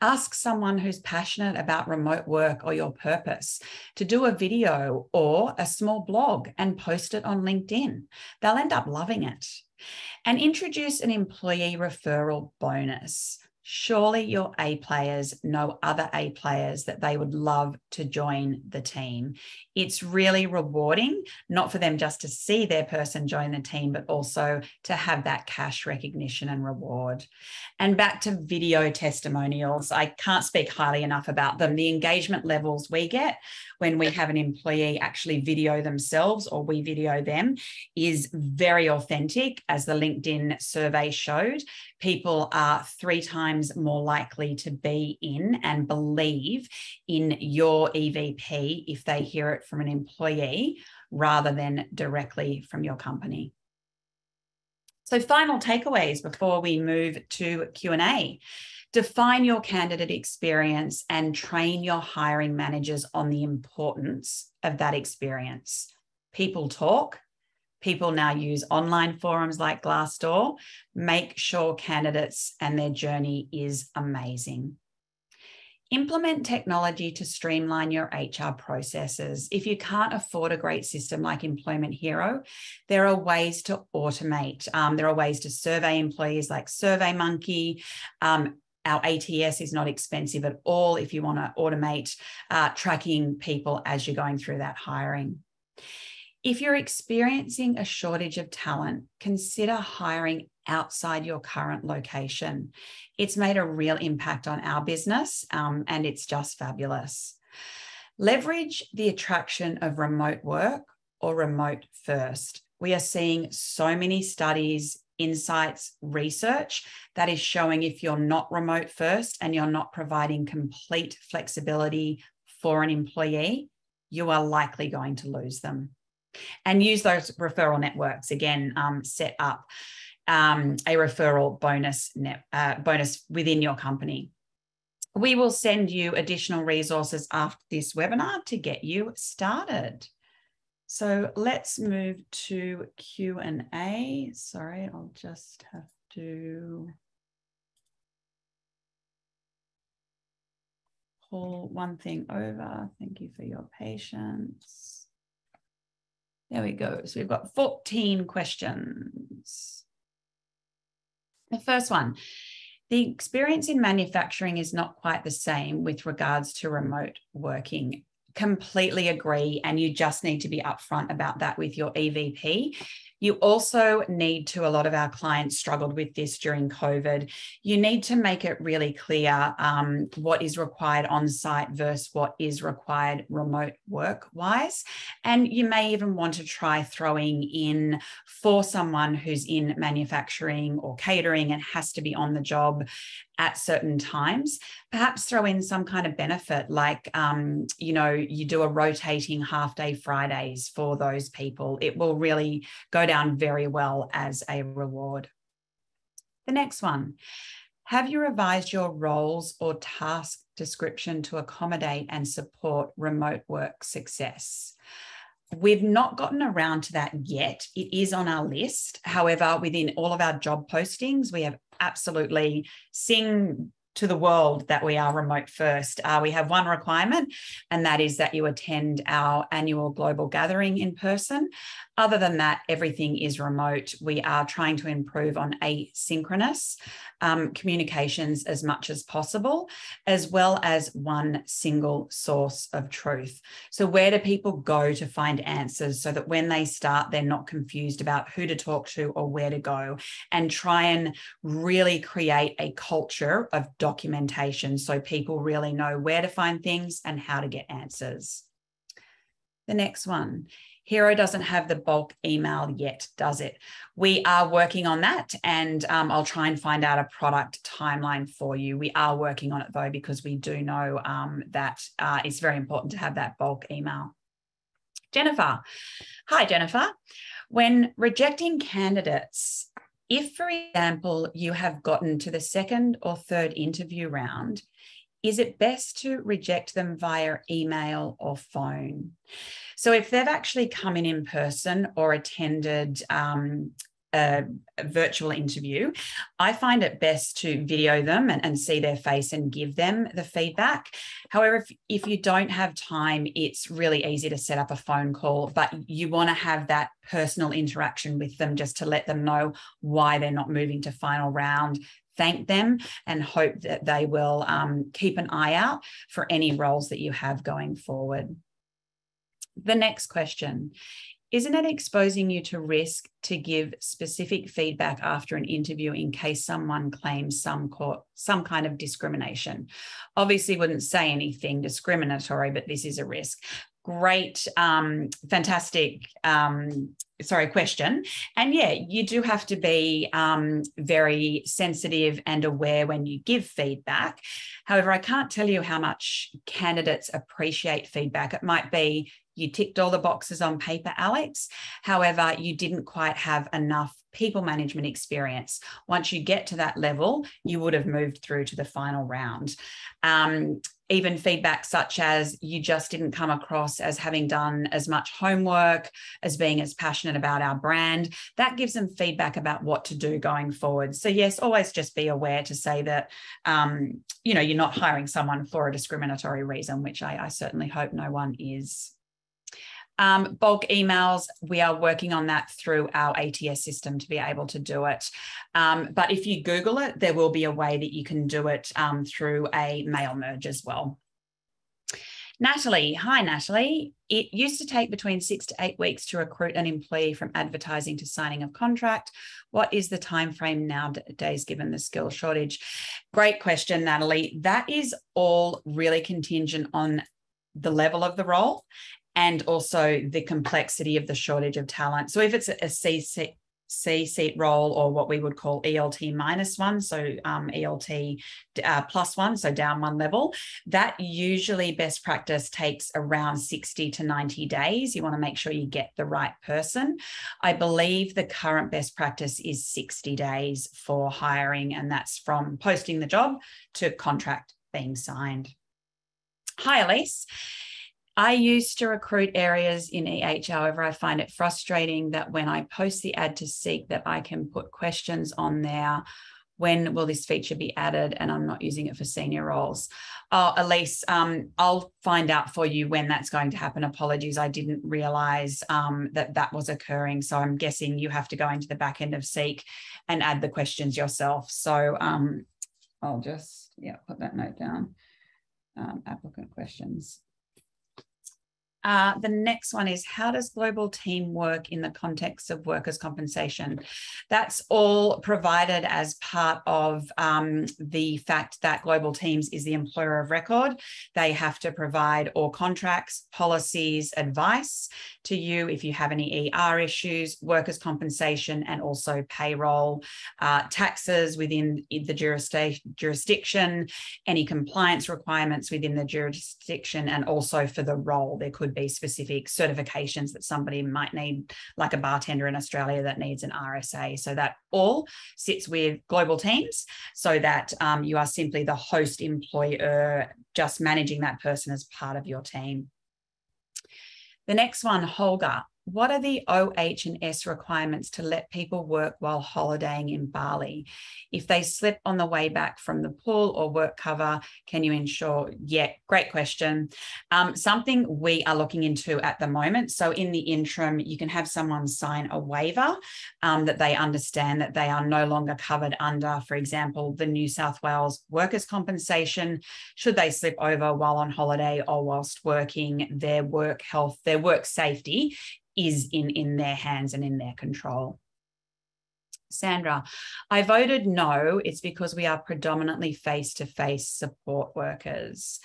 Ask someone who's passionate about remote work or your purpose to do a video or a small blog and post it on LinkedIn. They'll end up loving it. And introduce an employee referral bonus surely your A players know other A players that they would love to join the team. It's really rewarding, not for them just to see their person join the team, but also to have that cash recognition and reward. And back to video testimonials, I can't speak highly enough about them. The engagement levels we get when we have an employee actually video themselves or we video them is very authentic, as the LinkedIn survey showed. People are three times more likely to be in and believe in your EVP if they hear it from an employee rather than directly from your company. So final takeaways before we move to Q&A. Define your candidate experience and train your hiring managers on the importance of that experience. People talk. People now use online forums like Glassdoor. Make sure candidates and their journey is amazing. Implement technology to streamline your HR processes. If you can't afford a great system like Employment Hero, there are ways to automate. Um, there are ways to survey employees like SurveyMonkey. Um, our ATS is not expensive at all if you want to automate uh, tracking people as you're going through that hiring. If you're experiencing a shortage of talent, consider hiring outside your current location. It's made a real impact on our business um, and it's just fabulous. Leverage the attraction of remote work or remote first. We are seeing so many studies insights research that is showing if you're not remote first and you're not providing complete flexibility for an employee, you are likely going to lose them. And use those referral networks again, um, set up um, a referral bonus net, uh, bonus within your company. We will send you additional resources after this webinar to get you started. So let's move to Q&A. Sorry, I'll just have to pull one thing over. Thank you for your patience. There we go. So we've got 14 questions. The first one, the experience in manufacturing is not quite the same with regards to remote working completely agree. And you just need to be upfront about that with your EVP. You also need to, a lot of our clients struggled with this during COVID. You need to make it really clear um, what is required on site versus what is required remote work wise. And you may even want to try throwing in for someone who's in manufacturing or catering and has to be on the job at certain times perhaps throw in some kind of benefit like um, you know you do a rotating half day fridays for those people it will really go down very well as a reward the next one have you revised your roles or task description to accommodate and support remote work success We've not gotten around to that yet. It is on our list. However, within all of our job postings, we have absolutely sing to the world that we are remote first. Uh, we have one requirement, and that is that you attend our annual global gathering in person. Other than that, everything is remote. We are trying to improve on asynchronous um, communications as much as possible, as well as one single source of truth. So, where do people go to find answers so that when they start, they're not confused about who to talk to or where to go, and try and really create a culture of documentation so people really know where to find things and how to get answers. The next one Hero doesn't have the bulk email yet, does it? We are working on that, and um, I'll try and find out a product timeline for you. We are working on it though, because we do know um, that uh, it's very important to have that bulk email. Jennifer. Hi, Jennifer. When rejecting candidates, if, for example, you have gotten to the second or third interview round, is it best to reject them via email or phone? So if they've actually come in in person or attended um, a, a, virtual interview, I find it best to video them and, and, see their face and give them the feedback. However, if, if you don't have time, it's really easy to set up a phone call, but you want to have that personal interaction with them just to let them know why they're not moving to final round. Thank them and hope that they will um, keep an eye out for any roles that you have going forward. The next question Isn't it exposing you to risk to give specific feedback after an interview in case someone claims some court, some kind of discrimination? Obviously, wouldn't say anything discriminatory, but this is a risk. Great, um, fantastic um, sorry question and yeah you do have to be um, very sensitive and aware when you give feedback however i can't tell you how much candidates appreciate feedback it might be you ticked all the boxes on paper, Alex. However, you didn't quite have enough people management experience. Once you get to that level, you would have moved through to the final round. Um, even feedback such as you just didn't come across as having done as much homework, as being as passionate about our brand, that gives them feedback about what to do going forward. So, yes, always just be aware to say that, um, you know, you're not hiring someone for a discriminatory reason, which I, I certainly hope no one is. Um, bulk emails, we are working on that through our ATS system to be able to do it. Um, but if you Google it, there will be a way that you can do it um, through a mail merge as well. Natalie, hi Natalie. It used to take between six to eight weeks to recruit an employee from advertising to signing of contract. What is the time frame nowadays given the skill shortage? Great question, Natalie. That is all really contingent on the level of the role and also the complexity of the shortage of talent. So if it's a C C seat role or what we would call ELT minus one, so um, ELT uh, plus one, so down one level, that usually best practice takes around 60 to 90 days. You want to make sure you get the right person. I believe the current best practice is 60 days for hiring, and that's from posting the job to contract being signed. Hi, Elise. I used to recruit areas in EH. However, I find it frustrating that when I post the ad to Seek that I can put questions on there. When will this feature be added? And I'm not using it for senior roles. Oh, Elise, um, I'll find out for you when that's going to happen. Apologies, I didn't realize um, that that was occurring. So I'm guessing you have to go into the back end of Seek and add the questions yourself. So um, I'll just, yeah, put that note down. Um, applicant questions. Uh, the next one is how does global team work in the context of workers' compensation? That's all provided as part of um, the fact that Global Teams is the employer of record. They have to provide all contracts, policies, advice to you if you have any ER issues, workers' compensation, and also payroll, uh, taxes within the jurisdiction, any compliance requirements within the jurisdiction, and also for the role. There could be specific certifications that somebody might need, like a bartender in Australia that needs an RSA. So that all sits with global teams so that um, you are simply the host employer, just managing that person as part of your team. The next one, Holger what are the OH and S requirements to let people work while holidaying in Bali? If they slip on the way back from the pool or work cover, can you insure? Yeah, great question. Um, something we are looking into at the moment. So, in the interim, you can have someone sign a waiver um, that they understand that they are no longer covered under, for example, the New South Wales workers' compensation. Should they slip over while on holiday or whilst working, their work health, their work safety is in, in their hands and in their control. Sandra, I voted no. It's because we are predominantly face to face support workers.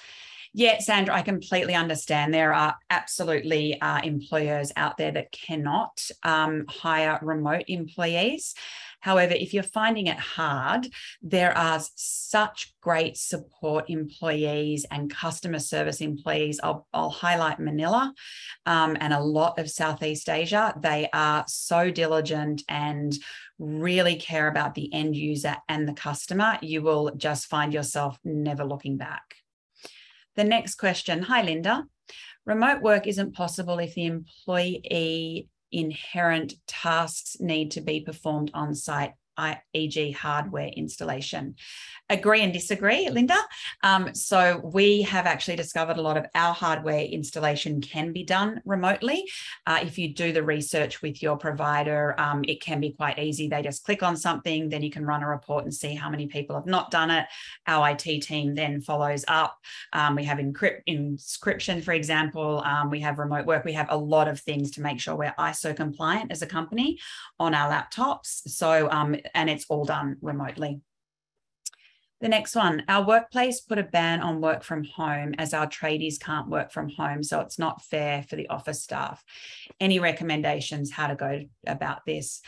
Yeah, Sandra, I completely understand. There are absolutely uh, employers out there that cannot um, hire remote employees. However, if you're finding it hard, there are such great support employees and customer service employees. I'll, I'll highlight Manila um, and a lot of Southeast Asia. They are so diligent and really care about the end user and the customer. You will just find yourself never looking back. The next question Hi, Linda. Remote work isn't possible if the employee inherent tasks need to be performed on site e.g., hardware installation. Agree and disagree, Linda. Um, so we have actually discovered a lot of our hardware installation can be done remotely. Uh, if you do the research with your provider, um, it can be quite easy. They just click on something, then you can run a report and see how many people have not done it. Our IT team then follows up. Um, we have encrypt, inscription, for example. Um, we have remote work. We have a lot of things to make sure we're ISO compliant as a company on our laptops. So um, and it's all done remotely. The next one, our workplace put a ban on work from home as our tradies can't work from home. So it's not fair for the office staff. Any recommendations how to go about this?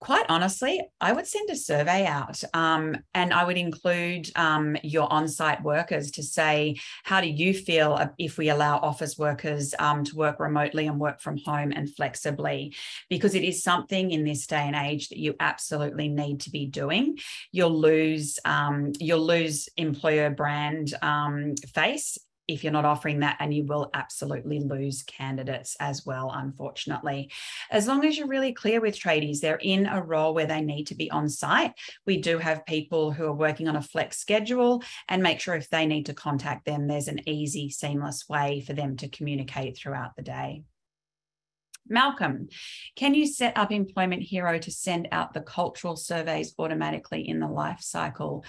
Quite honestly, I would send a survey out um, and I would include um, your on site workers to say, how do you feel if we allow office workers um, to work remotely and work from home and flexibly? Because it is something in this day and age that you absolutely need to be doing. You'll lose, um, you'll lose employer brand um, face if you're not offering that, and you will absolutely lose candidates as well, unfortunately. As long as you're really clear with tradies, they're in a role where they need to be on site. We do have people who are working on a flex schedule and make sure if they need to contact them, there's an easy, seamless way for them to communicate throughout the day. Malcolm, can you set up Employment Hero to send out the cultural surveys automatically in the life cycle?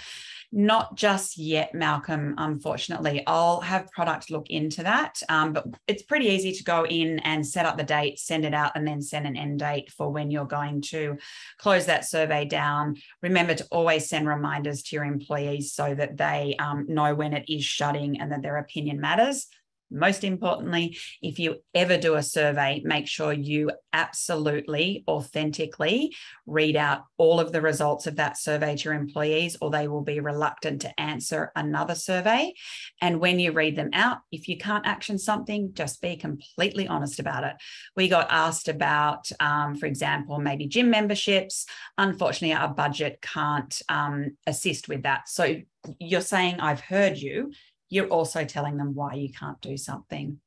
Not just yet, Malcolm, unfortunately. I'll have product look into that, um, but it's pretty easy to go in and set up the date, send it out, and then send an end date for when you're going to close that survey down. Remember to always send reminders to your employees so that they um, know when it is shutting and that their opinion matters most importantly, if you ever do a survey, make sure you absolutely authentically read out all of the results of that survey to your employees, or they will be reluctant to answer another survey. And when you read them out, if you can't action something, just be completely honest about it. We got asked about, um, for example, maybe gym memberships. Unfortunately, our budget can't um, assist with that. So you're saying, I've heard you you're also telling them why you can't do something.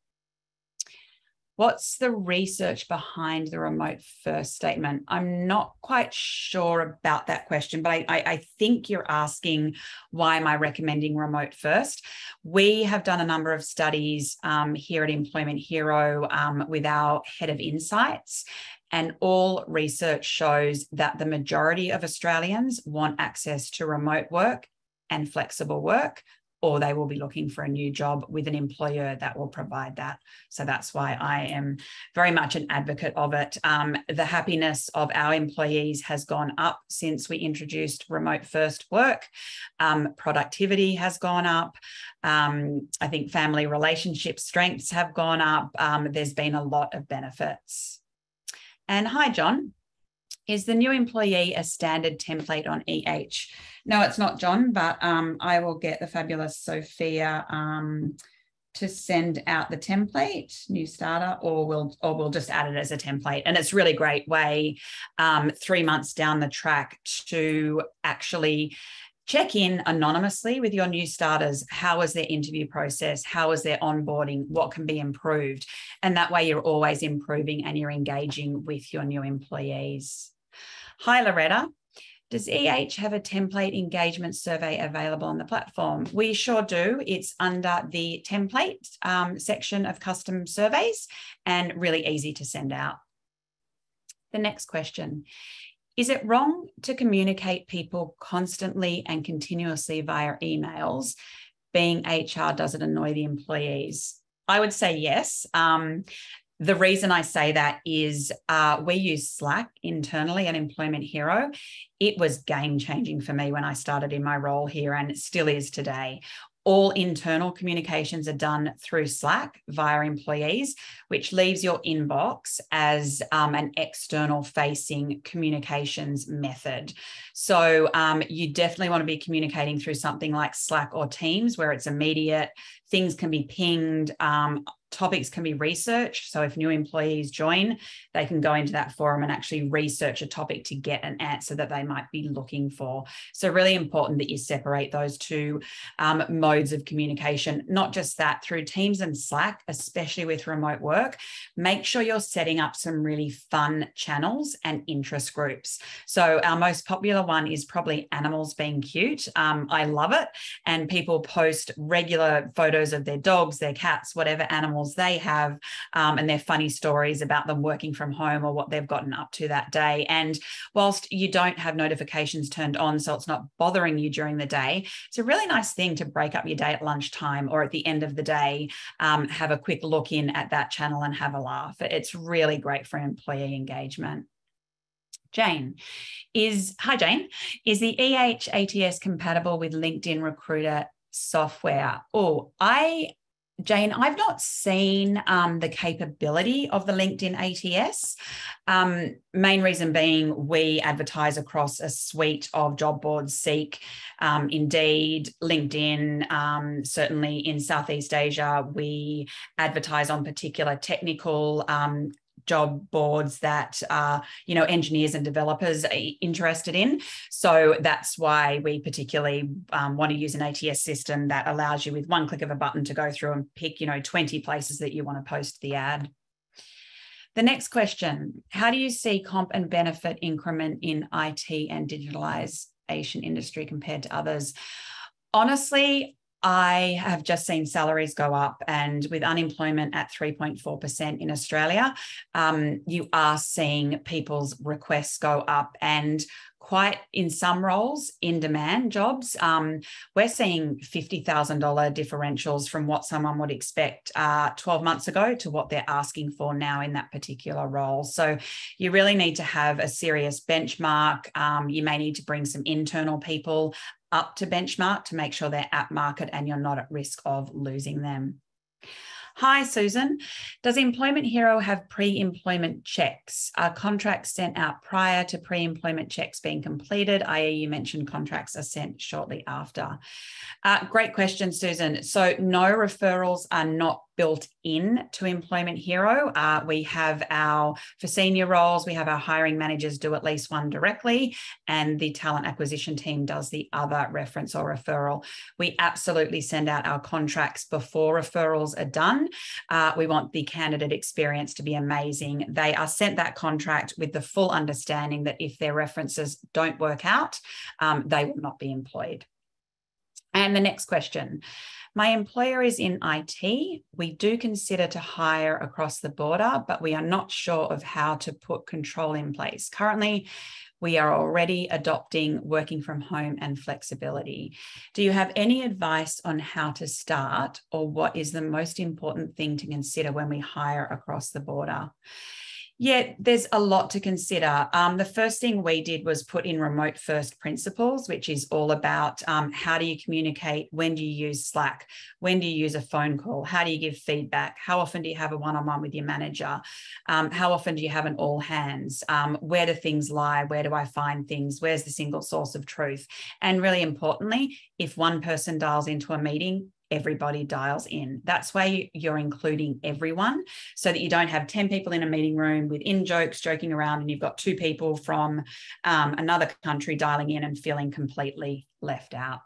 What's the research behind the remote first statement? I'm not quite sure about that question, but I, I, I, think you're asking why am I recommending remote first? We have done a number of studies um, here at Employment Hero um, with our head of insights, and all research shows that the majority of Australians want access to remote work and flexible work or they will be looking for a new job with an employer that will provide that. So that's why I am very much an advocate of it. Um, the happiness of our employees has gone up since we introduced remote first work. Um, productivity has gone up. Um, I think family relationship strengths have gone up. Um, there's been a lot of benefits. And hi, John. Is the new employee a standard template on EH? No, it's not John, but um, I will get the fabulous Sophia um, to send out the template, new starter, or we'll or we'll just add it as a template. And it's really great way um, three months down the track to actually check in anonymously with your new starters. How was their interview process? How was their onboarding? What can be improved? And that way you're always improving and you're engaging with your new employees. Hi, Loretta. Does EH have a template engagement survey available on the platform? We sure do. It's under the template um, section of custom surveys and really easy to send out. The next question Is it wrong to communicate people constantly and continuously via emails? Being HR, does it annoy the employees? I would say yes. Um, the reason I say that is uh, we use Slack internally at Employment Hero. It was game changing for me when I started in my role here, and still is today all internal communications are done through Slack via employees, which leaves your inbox as um, an external facing communications method. So um, you definitely want to be communicating through something like Slack or Teams, where it's immediate, things can be pinged. Um, topics can be researched. So if new employees join, they can go into that forum and actually research a topic to get an answer that they might be looking for. So really important that you separate those two um, modes of communication, not just that through Teams and Slack, especially with remote work, make sure you're setting up some really fun channels and interest groups. So our most popular one is probably animals being cute. Um, I love it. And people post regular photos of their dogs, their cats, whatever animals animals they have um, and their funny stories about them working from home or what they've gotten up to that day. And whilst you don't have notifications turned on, so it's not bothering you during the day, it's a really nice thing to break up your day at lunchtime or at the end of the day, um, have a quick look in at that channel and have a laugh. It's really great for employee engagement. Jane is hi Jane is the EH ATS compatible with LinkedIn Recruiter software? Oh, I Jane, I've not seen um, the capability of the LinkedIn ATS. Um, main reason being we advertise across a suite of job boards, Seek, um, Indeed, LinkedIn. Um, certainly in Southeast Asia, we advertise on particular technical um, job boards that you know engineers and developers are interested in. So that's why we particularly um, want to use an ats system that allows you with one click of a button to go through and pick you know 20 places that you want to post the ad. The next question how do you see comp and benefit increment in it and digitalization industry compared to others? Honestly I have just seen salaries go up, and with unemployment at 3.4% in Australia, um, you are seeing people's requests go up. And quite in some roles in demand jobs. Um, we're seeing $50000 differentials from what someone would expect uh, 12 months ago to what they're asking for now in that particular role. So you really need to have a serious benchmark. Um, you may need to bring some internal people up to benchmark to make sure they're at market and you're not at risk of losing them. Hi, Susan. Does Employment Hero have pre employment checks? Are contracts sent out prior to pre employment checks being completed? I.e., you mentioned contracts are sent shortly after. Uh, great question, Susan. So, no referrals are not built in to Employment Hero. Uh, we have our, for senior roles, we have our hiring managers do at least one directly, and the talent acquisition team does the other reference or referral. We absolutely send out our contracts before referrals are done. Uh, we want the candidate experience to be amazing. They are sent that contract with the full understanding that if their references don't work out, um, they will not be employed. And the next question. My employer is in IT. We do consider to hire across the border, but we are not sure of how to put control in place. Currently, we are already adopting working from home and flexibility. Do you have any advice on how to start or what is the most important thing to consider when we hire across the border? Yeah, there's a lot to consider. Um, the first thing we did was put in remote first principles, which is all about um, how do you communicate? When do you use Slack? When do you use a phone call? How do you give feedback? How often do you have a one on one with your manager? Um, how often do you have an all hands? Um, where do things lie? Where do I find things? Where's the single source of truth? And really importantly, if one person dials into a meeting, everybody dials in. That's why you're including everyone so that you don't have 10 people in a meeting room with in jokes, joking around, and you've got two people from um, another country dialing in and feeling completely left out.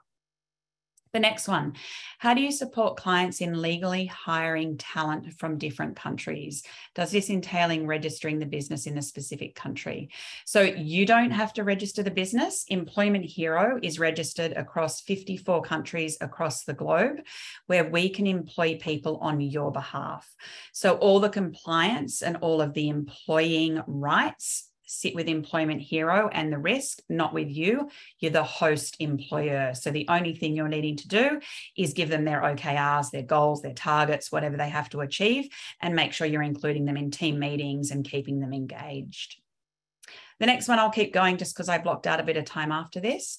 The next one, how do you support clients in legally hiring talent from different countries? Does this entailing registering the business in a specific country? So you don't have to register the business. Employment Hero is registered across 54 countries across the globe where we can employ people on your behalf. So all the compliance and all of the employing rights sit with Employment Hero and the risk, not with you. You're the host employer. So the only thing you're needing to do is give them their OKRs, their goals, their targets, whatever they have to achieve, and make sure you're including them in team meetings and keeping them engaged. The next one I'll keep going just because I blocked out a bit of time after this.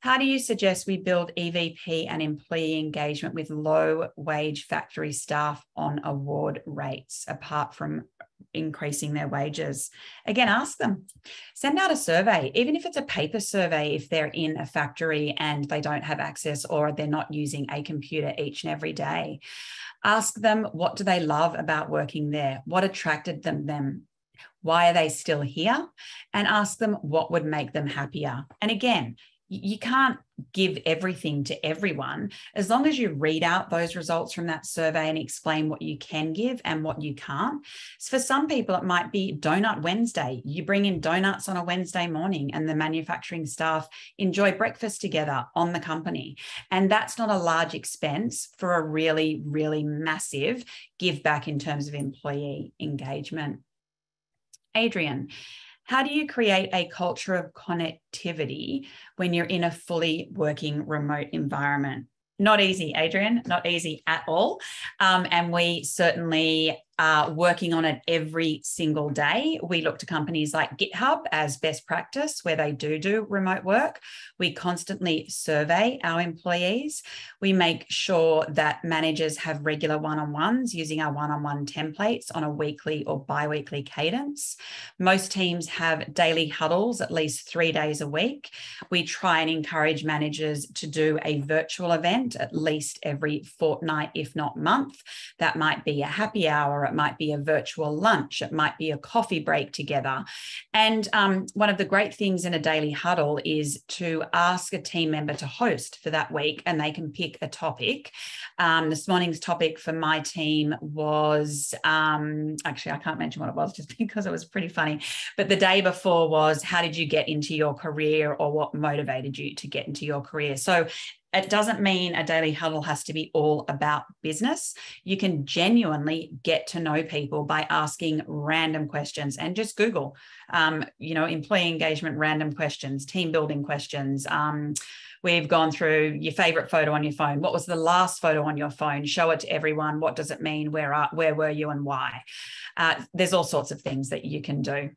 How do you suggest we build EVP and employee engagement with low wage factory staff on award rates, apart from increasing their wages? Again, ask them. Send out a survey, even if it's a paper survey, if they're in a factory and they don't have access or they're not using a computer each and every day. Ask them what do they love about working there? What attracted them them? Why are they still here? And ask them what would make them happier. And again, you can't give everything to everyone. As long as you read out those results from that survey and explain what you can give and what you can't. So for some people, it might be Donut Wednesday. You bring in donuts on a Wednesday morning, and the manufacturing staff enjoy breakfast together on the company. And that's not a large expense for a really, really massive give back in terms of employee engagement. Adrian, how do you create a culture of connectivity when you're in a fully working remote environment? Not easy, Adrian, not easy at all. Um, and we certainly working on it every single day. We look to companies like GitHub as best practice, where they do do remote work. We constantly survey our employees. We make sure that managers have regular one on ones using our one on one templates on a weekly or bi weekly cadence. Most teams have daily huddles at least three days a week. We try and encourage managers to do a virtual event at least every fortnight, if not month. That might be a happy hour it might be a virtual lunch, it might be a coffee break together. And um, one of the great things in a daily huddle is to ask a team member to host for that week and they can pick a topic. Um, this morning's topic for my team was um, actually, I can't mention what it was just because it was pretty funny. But the day before was how did you get into your career or what motivated you to get into your career? So it doesn't mean a daily huddle has to be all about business. You can genuinely get to know people by asking random questions and just Google, um, you know, employee engagement, random questions, team building questions. Um, we've gone through your favorite photo on your phone. What was the last photo on your phone? Show it to everyone. What does it mean? Where are, where were you and why? Uh, there's all sorts of things that you can do.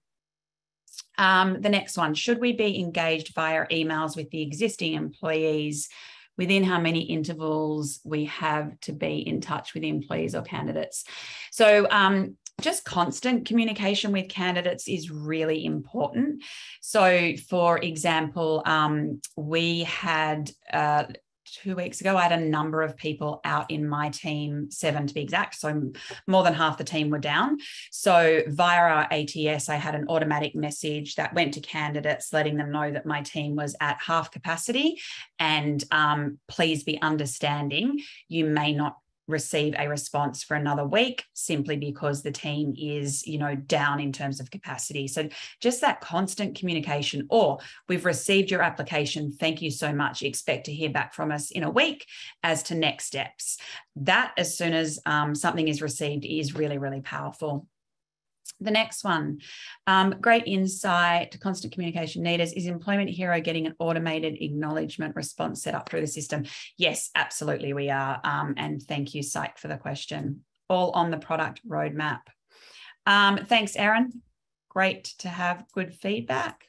Um, the next one, should we be engaged via emails with the existing employees within how many intervals we have to be in touch with employees or candidates. So, um, just constant communication with candidates is really important. So, for example, um, we had uh, two weeks ago, I had a number of people out in my team, seven to be exact. So more than half the team were down. So via our ATS, I had an automatic message that went to candidates letting them know that my team was at half capacity and um, please be understanding. You may not receive a response for another week simply because the team is you know down in terms of capacity. So just that constant communication or we've received your application. Thank you so much. Expect to hear back from us in a week as to next steps. That as soon as um, something is received is really really powerful the next one, um, great insight, to constant communication needed. Is Employment Hero getting an automated acknowledgement response set up through the system? Yes, absolutely, we are. Um, and thank you, Psych, for the question. All on the product roadmap. Um, thanks, Erin. Great to have good feedback.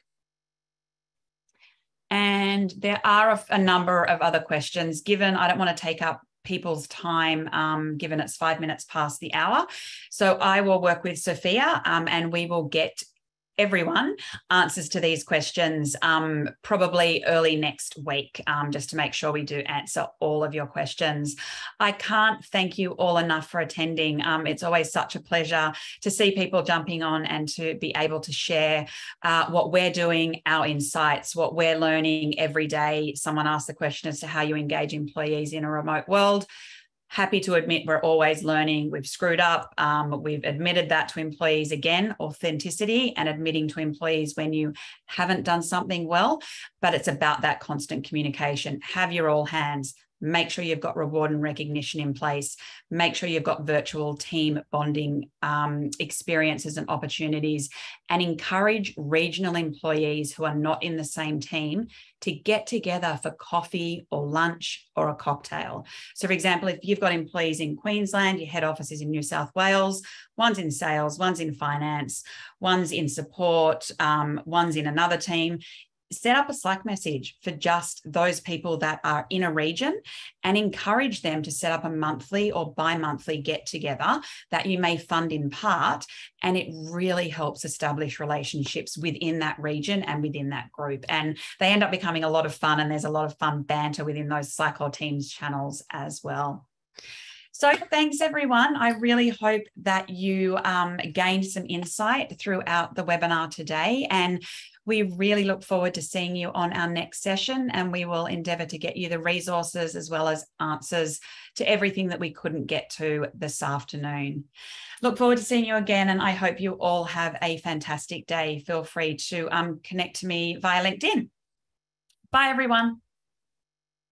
And there are a, a number of other questions. Given I don't want to take up people's time, um, given it's five minutes past the hour. So I will work with Sophia um, and we will get everyone answers to these questions um, probably early next week, um, just to make sure we do answer all of your questions. I can't thank you all enough for attending. Um, it's always such a pleasure to see people jumping on and to be able to share uh, what we're doing, our insights, what we're learning every day. Someone asked the question as to how you engage employees in a remote world happy to admit we're always learning. We've screwed up. Um, we've admitted that to employees again, authenticity and admitting to employees when you haven't done something well. But it's about that constant communication. Have your all hands make sure you've got reward and recognition in place. Make sure you've got virtual team bonding um, experiences and opportunities. And encourage regional employees who are not in the same team to get together for coffee or lunch or a cocktail. So for example if you've got employees in queensland your head office is in new south wales one's in sales one's in finance one's in support um, one's in another team set up a Slack message for just those people that are in a region and encourage them to set up a monthly or bi monthly get together that you may fund in part. And it really helps establish relationships within that region and within that group. And they end up becoming a lot of fun, and there's a lot of fun banter within those Slack or Teams channels as well. So, thanks everyone. I really hope that you um, gained some insight throughout the webinar today. And we really look forward to seeing you on our next session, and we will endeavour to get you the resources as well as answers to everything that we couldn't get to this afternoon. Look forward to seeing you again, and I hope you all have a fantastic day. Feel free to um, connect to me via LinkedIn. Bye, everyone.